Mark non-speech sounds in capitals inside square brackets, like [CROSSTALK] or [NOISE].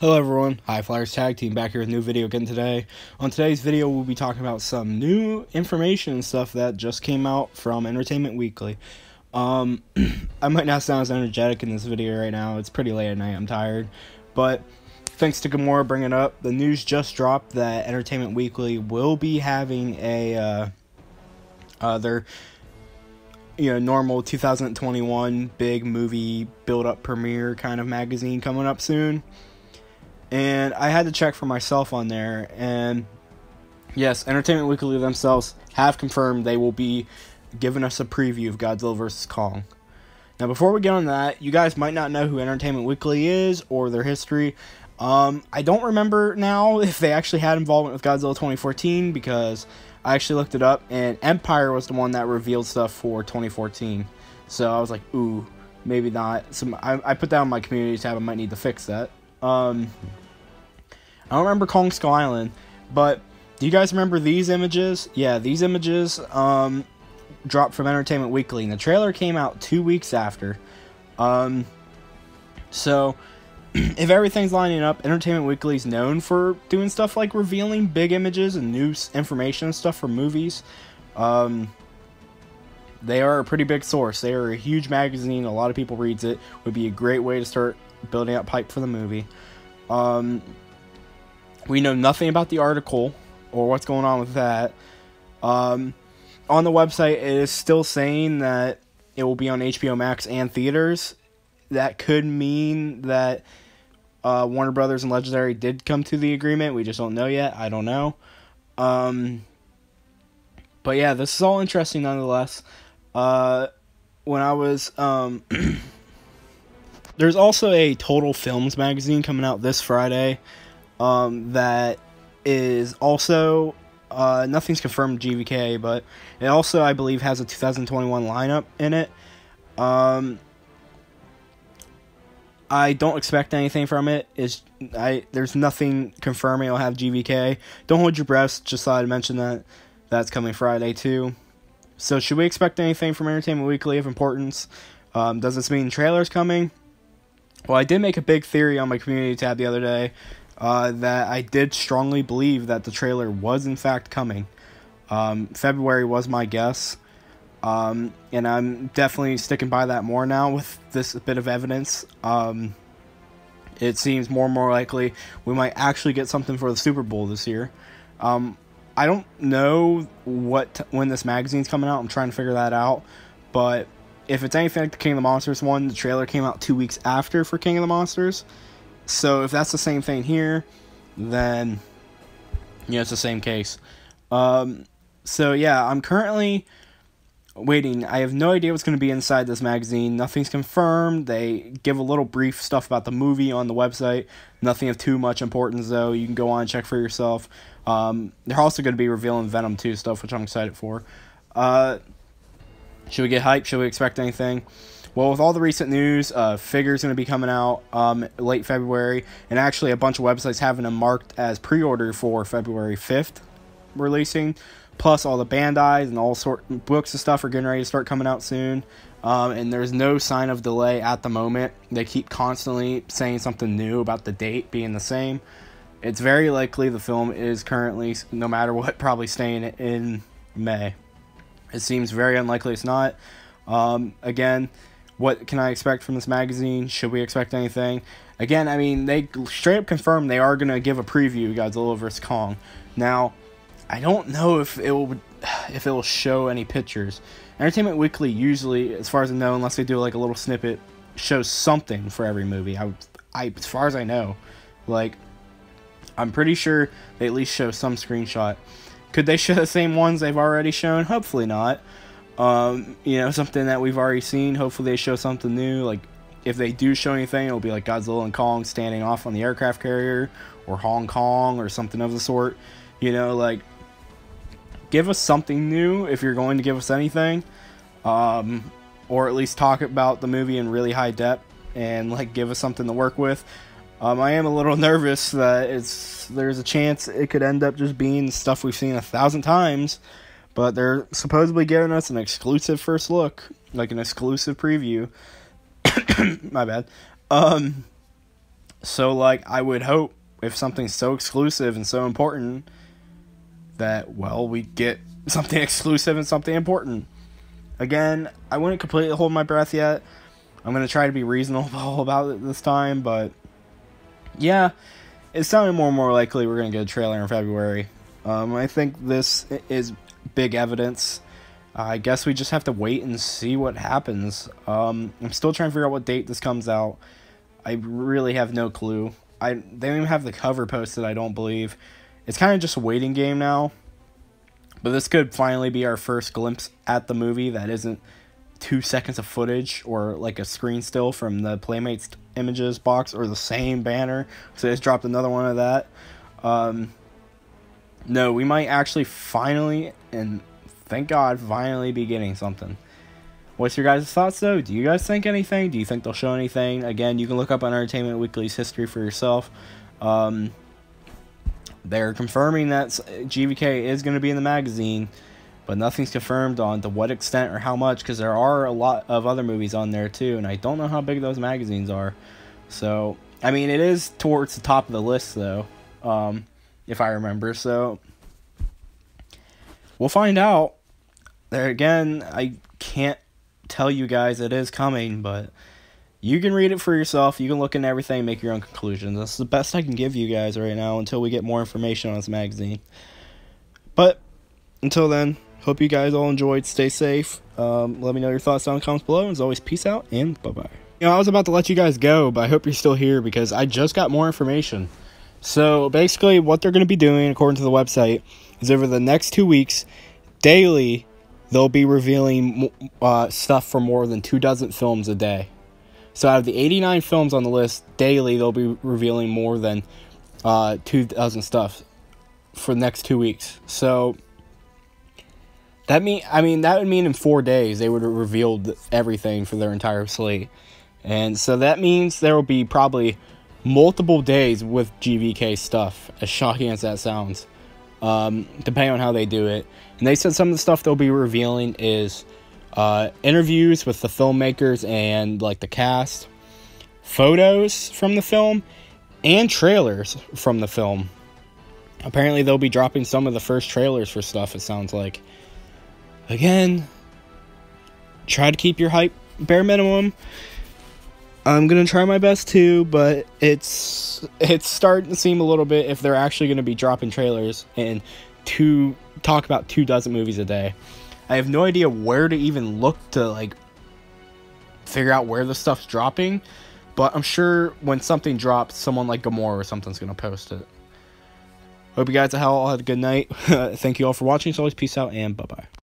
Hello everyone, High Flyers Tag Team back here with a new video again today. On today's video we'll be talking about some new information and stuff that just came out from Entertainment Weekly. Um, [CLEARS THROAT] I might not sound as energetic in this video right now, it's pretty late at night, I'm tired. But thanks to Gamora bringing up, the news just dropped that Entertainment Weekly will be having a, uh, uh, their, you know, normal 2021 big movie build-up premiere kind of magazine coming up soon and I had to check for myself on there. And yes, Entertainment Weekly themselves have confirmed they will be giving us a preview of Godzilla vs. Kong. Now, before we get on that, you guys might not know who Entertainment Weekly is or their history. Um, I don't remember now [LAUGHS] if they actually had involvement with Godzilla 2014 because I actually looked it up and Empire was the one that revealed stuff for 2014. So I was like, ooh, maybe not. So I, I put that on my community tab. I might need to fix that. Um, I don't remember Kong Skull Island, but do you guys remember these images? Yeah, these images um, dropped from Entertainment Weekly, and the trailer came out two weeks after. Um, so, [CLEARS THROAT] if everything's lining up, Entertainment Weekly is known for doing stuff like revealing big images and new information and stuff for movies. Um, they are a pretty big source. They are a huge magazine. A lot of people reads it. Would be a great way to start building up hype for the movie. Um, we know nothing about the article or what's going on with that. Um, on the website, it is still saying that it will be on HBO Max and theaters. That could mean that uh, Warner Brothers and Legendary did come to the agreement. We just don't know yet. I don't know. Um, but yeah, this is all interesting nonetheless. Uh, when I was um, [CLEARS THROAT] there's also a Total Films magazine coming out this Friday um, that is also uh, nothing's confirmed GVK, but it also I believe has a 2021 lineup in it. Um, I don't expect anything from it. Is I there's nothing confirming it'll have GVK. Don't hold your breath. Just thought I'd mention that that's coming Friday too. So should we expect anything from Entertainment Weekly of importance? Um, does this mean trailers coming? Well, I did make a big theory on my community tab the other day uh, that I did strongly believe that the trailer was in fact coming. Um, February was my guess, um, and I'm definitely sticking by that more now with this bit of evidence. Um, it seems more and more likely we might actually get something for the Super Bowl this year. Um, I don't know what when this magazine's coming out. I'm trying to figure that out, but if it's anything like the King of the Monsters one, the trailer came out two weeks after for King of the Monsters. So if that's the same thing here, then yeah, it's the same case. Um, so yeah, I'm currently waiting. I have no idea what's going to be inside this magazine. Nothing's confirmed. They give a little brief stuff about the movie on the website. Nothing of too much importance though. You can go on and check for yourself. Um, they're also going to be revealing Venom 2 stuff, which I'm excited for. Uh, should we get hyped? Should we expect anything? Well, with all the recent news, uh, Figure's going to be coming out um, late February, and actually a bunch of websites having them marked as pre-order for February 5th releasing. Plus, all the Bandai and all sort books and stuff are getting ready to start coming out soon. Um, and there's no sign of delay at the moment. They keep constantly saying something new about the date being the same. It's very likely the film is currently, no matter what, [LAUGHS] probably staying in May. It seems very unlikely it's not. Um, again, what can I expect from this magazine? Should we expect anything? Again, I mean, they straight up confirmed they are going to give a preview Godzilla vs. Kong. Now, I don't know if it will if it will show any pictures. Entertainment Weekly usually, as far as I know, unless they do like a little snippet, shows something for every movie. I, I as far as I know, like I'm pretty sure they at least show some screenshot. Could they show the same ones they've already shown? Hopefully not. Um, you know, something that we've already seen. Hopefully they show something new. Like, if they do show anything, it'll be like Godzilla and Kong standing off on the aircraft carrier, or Hong Kong, or something of the sort. You know, like, give us something new if you're going to give us anything. Um, or at least talk about the movie in really high depth and like give us something to work with. Um, I am a little [LAUGHS] nervous that it's there's a chance it could end up just being stuff we've seen a thousand times, But they're supposedly giving us an exclusive first look, like an exclusive preview. [COUGHS] My bad. Um so like I would hope if something's so exclusive and so important that well we get something [LAUGHS] exclusive and something important. Again, I wouldn't completely hold my breath yet. I'm gonna try to be reasonable [LAUGHS] about it this time, but yeah, it's sounding more and more likely we're gonna get a trailer in February. Um, I think this is big evidence. I guess we just have to wait and see what happens. Um, I'm still trying to figure out what date this comes out. I really have no clue. I they don't even have the cover posted. I don't believe. It's kind of just a waiting game now. But this could finally be our first glimpse at the movie that isn't two seconds of footage or like a screen still from the Playmates images box or the same banner. So they just dropped another one of that. Um, no, we might actually finally, and thank God, finally be getting something. What's your guys' thoughts though? Do you guys think anything? Do you think they'll show anything? Again, you can look up on Entertainment Weekly's history for yourself. Um, they're confirming that GVK is going to be in the magazine, but nothing's confirmed on to what extent or how much because there are a lot of other movies on there too, and I don't know how big those magazines are. So, I mean, it is towards the top of the list though, um, if I remember. So, we'll find out. There again, I can't tell you guys it is coming, but you can read it for yourself. You can look into everything, make your own conclusions. That's the best I can give you guys right now until we get more information on this magazine. But until then, hope you guys all enjoyed. Stay safe. Um, let me know your thoughts down in the comments below. As always, peace out and bye bye. You know, I was about to let you guys go, but I hope you're still here because I just got more information. So basically, what they're going to be doing, according to the website, is over the next two weeks, daily, they'll be revealing uh, stuff for more than two dozen films a day. So out of the 89 films on the list, daily they'll be revealing more than uh, two dozen stuff for the next two weeks. So that mean I mean that would mean in four days they would have revealed everything for their entire slate, and so that means there will be probably multiple days with GVK stuff. As shocking as that sounds, um, depending on how they do it. And they said some of the stuff they'll be revealing is uh, interviews with the filmmakers and like the cast, photos from the film, and trailers from the film. Apparently, they'll be dropping some of the first trailers for stuff. It sounds like. Again, try to keep your hype bare minimum. I'm gonna try my best too, but it's it's starting to seem a little bit if they're actually gonna be dropping trailers and to talk about two dozen movies a day. I have no idea where to even look to like figure out where the stuff's dropping, but I'm sure when something drops, someone like Gamora or something's gonna post it. Hope you guys all had a good night. [LAUGHS] Thank you all for watching. As always, peace out and bye bye.